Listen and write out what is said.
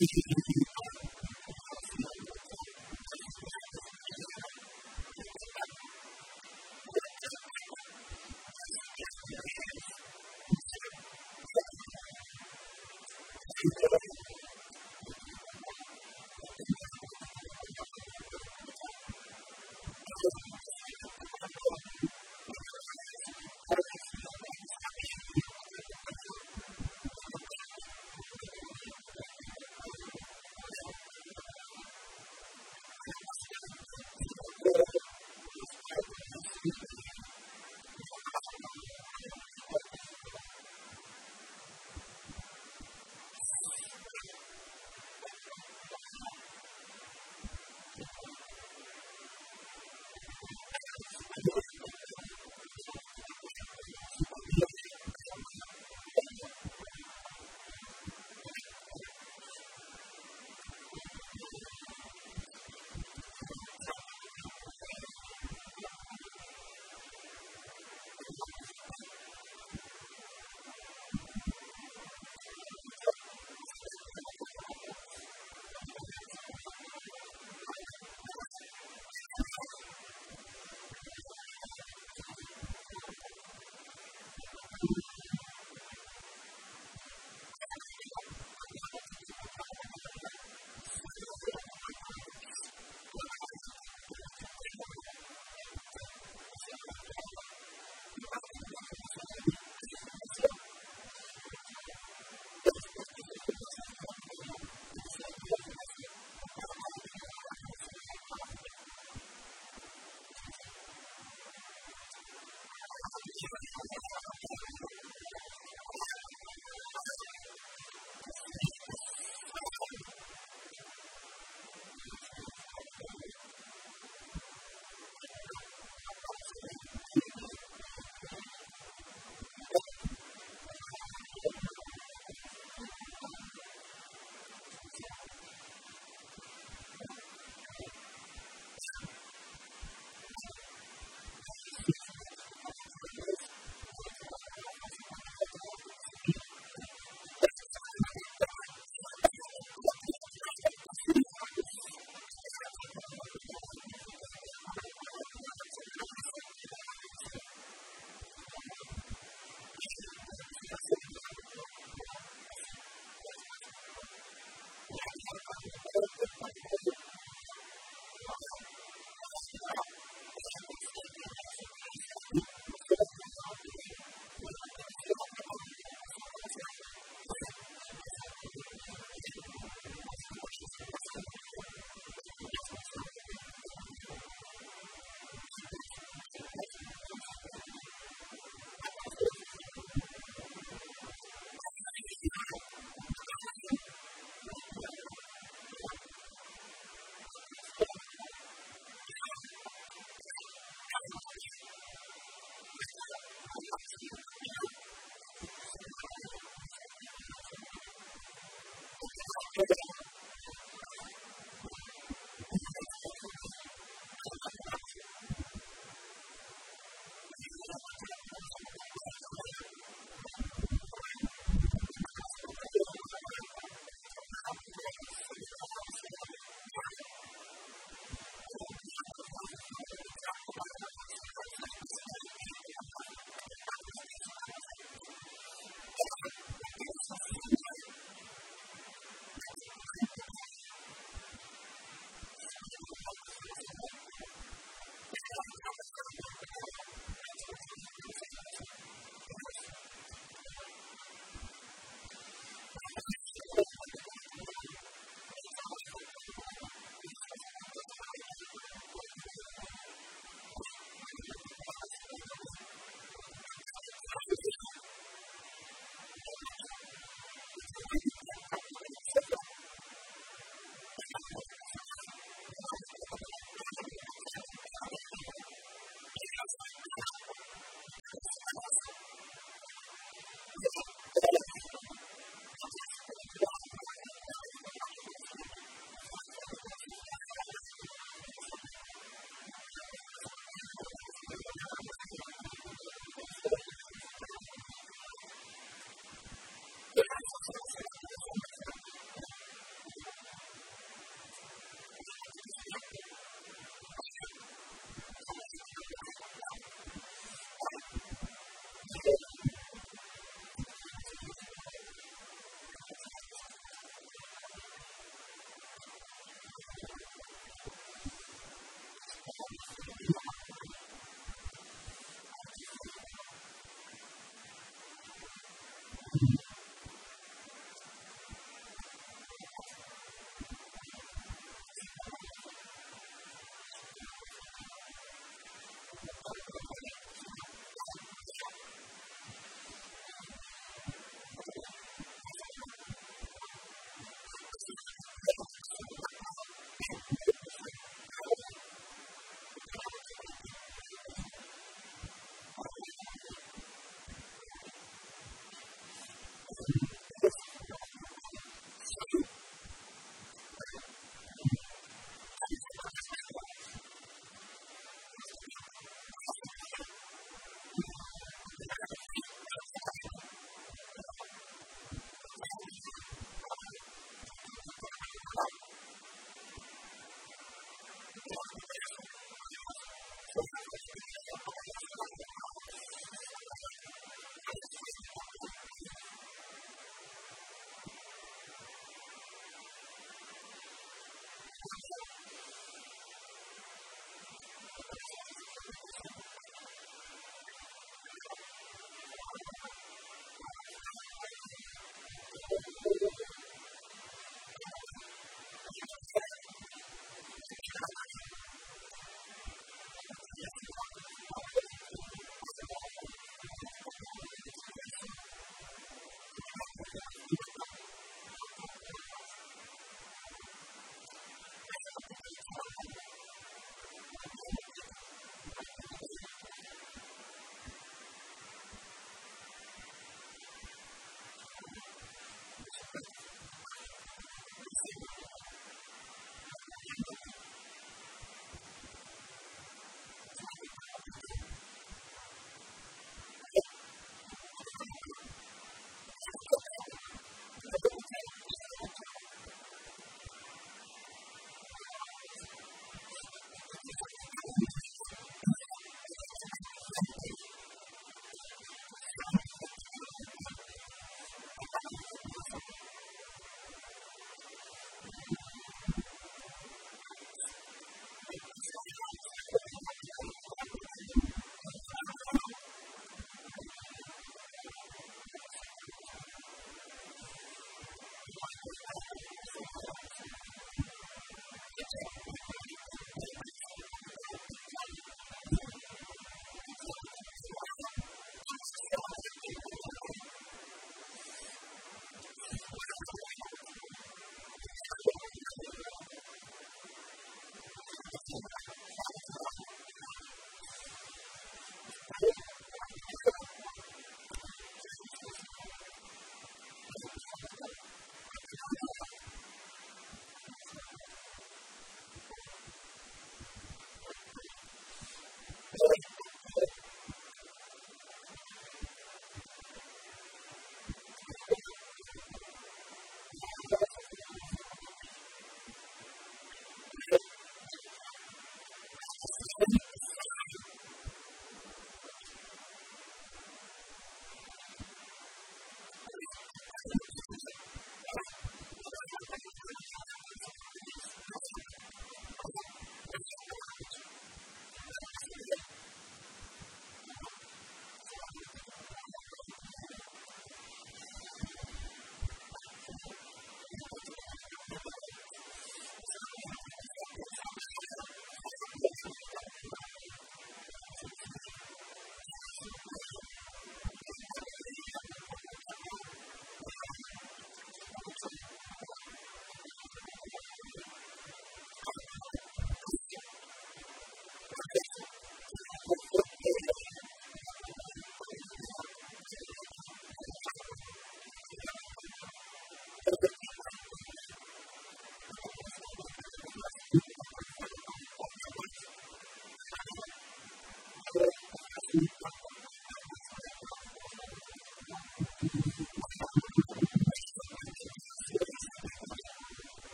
because